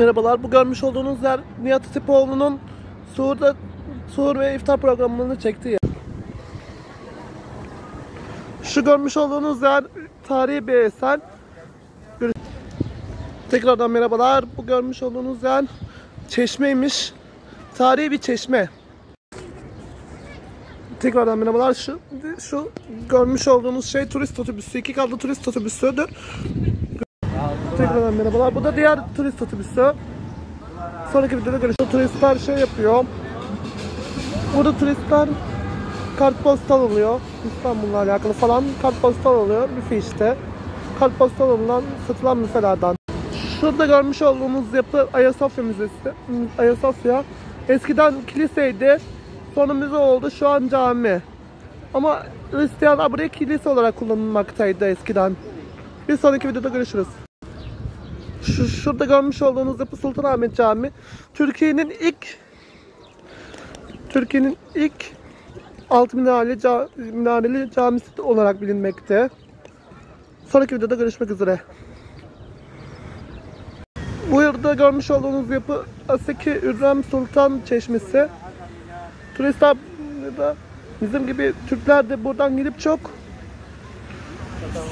Merhabalar. Bu görmüş olduğunuz yer Nihat Hatipoğlu'nun Suur'da Suur ve iftar programını çektiği yer. Şu görmüş olduğunuz yer tarihi bir eser. Gör- Tekrardan merhabalar. Bu görmüş olduğunuz yer çeşmeymiş. Tarihi bir çeşme. Tekrardan merhabalar. Şu, şu görmüş olduğunuz şey turist otobüsü. iki katlı turist otobüsüdür. Tekrardan merhabalar. Bu da diğer turist otobüsü. Sonraki videoda görüşürüz. Turistler şey yapıyor. Burada turistler kartpostal alıyor. İstanbul'la alakalı falan kartpostal alıyor. Büfe işte. Kartpostal alınan satılan büfelerden. Şurada görmüş olduğumuz yapı Ayasofya Müzesi. Ayasofya. Eskiden kiliseydi. Sonra müze oldu. Şu an cami. Ama Hristiyanlar burayı kilise olarak kullanılmaktaydı eskiden. Bir sonraki videoda görüşürüz. Şu, şurada görmüş olduğunuz yapı Sultanahmet Camii. Türkiye'nin ilk Türkiye'nin ilk alt minareli, ca, minareli camisi olarak bilinmekte. Sonraki videoda görüşmek üzere. Bu yılda görmüş olduğunuz yapı Aseki Ürrem Sultan Çeşmesi. Turistler da bizim gibi Türkler de buradan gelip çok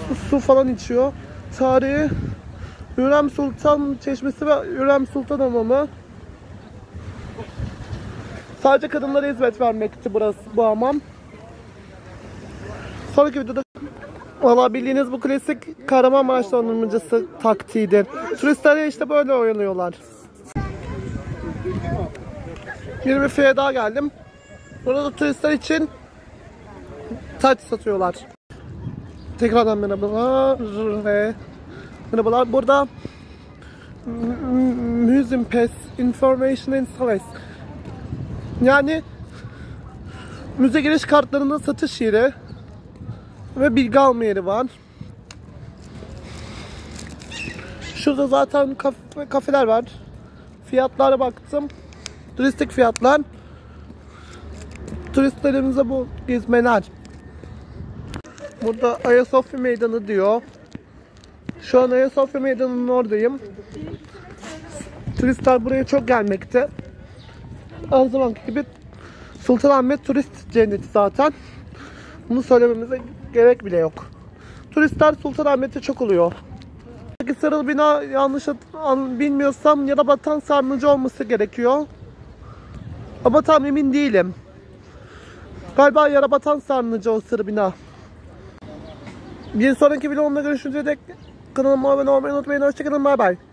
su, su falan içiyor. Tarihi Hürrem Sultan Çeşmesi ve Hürrem Sultan Hamamı. Sadece kadınlara hizmet vermekti burası bu hamam. Sonraki videoda Valla bildiğiniz bu klasik Kahramanmaraş dondurmacısı taktiğidir. Turistleri işte böyle oyalıyorlar. Bir büfeye daha geldim. Burada turistler için taç satıyorlar. Tekrardan merhabalar ve merhabalar. Burada Museum Pass Information and Sales yani müze giriş kartlarının satış yeri ve bilgi alma yeri var. Şurada zaten kafe, kafeler var. Fiyatlara baktım. Turistik fiyatlar. Turistlerimize bu gezmeler. Burada Ayasofya Meydanı diyor. Şu an Ayasofya Meydanı'nın oradayım. Turistler buraya çok gelmekte. Her zamanki gibi Sultanahmet turist cenneti zaten. Bunu söylememize gerek bile yok. Turistler Sultanahmet'te çok oluyor. Buradaki sarılı bina yanlış an, bilmiyorsam ya da Batan Sarnıcı olması gerekiyor. Ama tam emin değilim. Galiba yara Batan Sarnıcı o sarı bina. Bir sonraki vlogumda görüşünceye dek não não não não não no, no, no, no, checking on my bye.